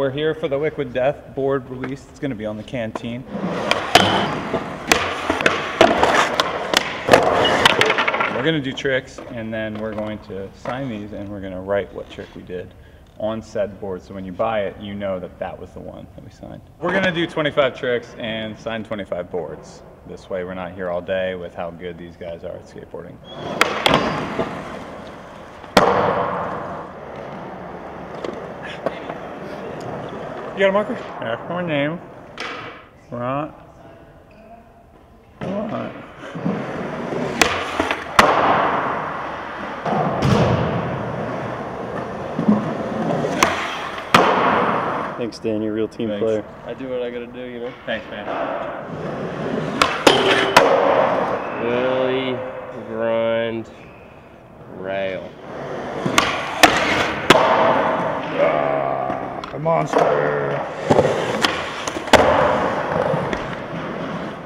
We're here for the Liquid Death board release. It's going to be on the canteen. We're going to do tricks and then we're going to sign these and we're going to write what trick we did on said board. So when you buy it, you know that that was the one that we signed. We're going to do 25 tricks and sign 25 boards. This way we're not here all day with how good these guys are at skateboarding. You got a marker? After my name. Right. Right. Thanks, Dan. You're a real team Thanks. player. I do what I gotta do, you know. Thanks, man. Really grind rail. A monster.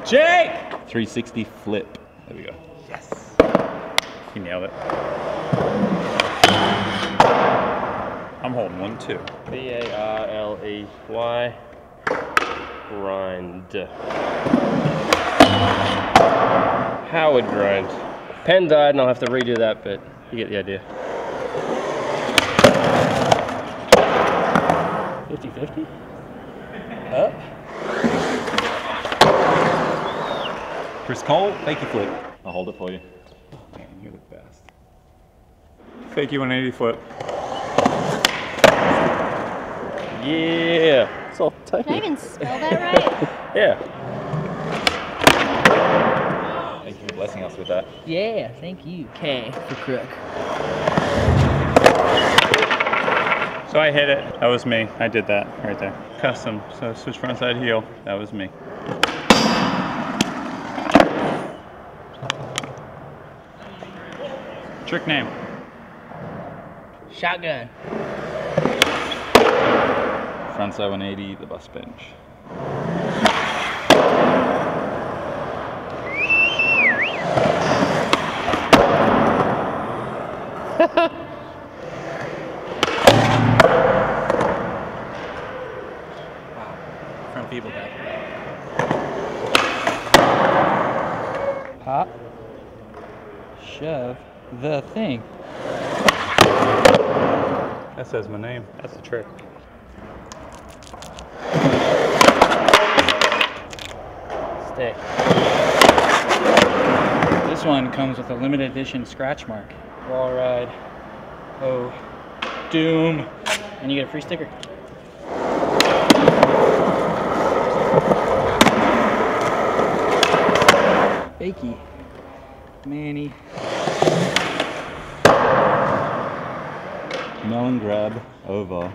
Jake! 360 flip. There we go. Yes. He nailed it. I'm holding one, too. B A R L E Y. Grind. Howard grind. Pen died and I'll have to redo that, but you get the idea. 50 50? Up? Chris Cole, fakey flip. I'll hold it for you. Man, you're the best. Fakey 180 flip. Yeah. It's all Did I tiny. even spell that right? Yeah. Thank you for blessing us with that. Yeah, thank you. K for crook. So I hit it. That was me. I did that right there. Custom. So switch frontside heel. That was me. Trick name. Shotgun. Frontside 180, the bus bench. Front Pop. Shove the thing. That says my name. That's the trick. Stick. This one comes with a limited edition scratch mark. Wall ride. Oh. Doom. And you get a free sticker. Fakey. Manny. Melon grab over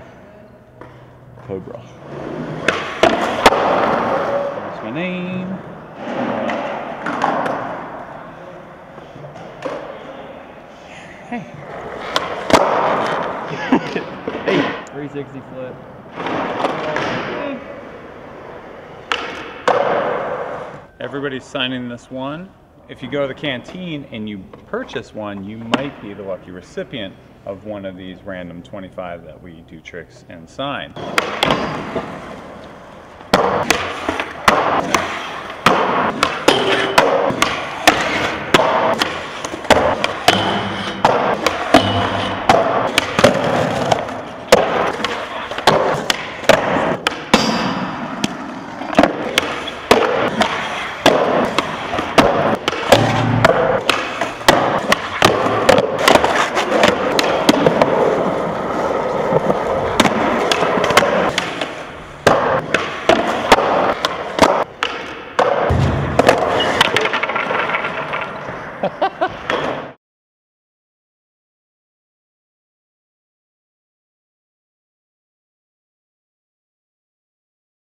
Cobra. That's my name. Hey. 360 flip. Everybody's signing this one. If you go to the canteen and you purchase one, you might be the lucky recipient of one of these random 25 that we do tricks and sign.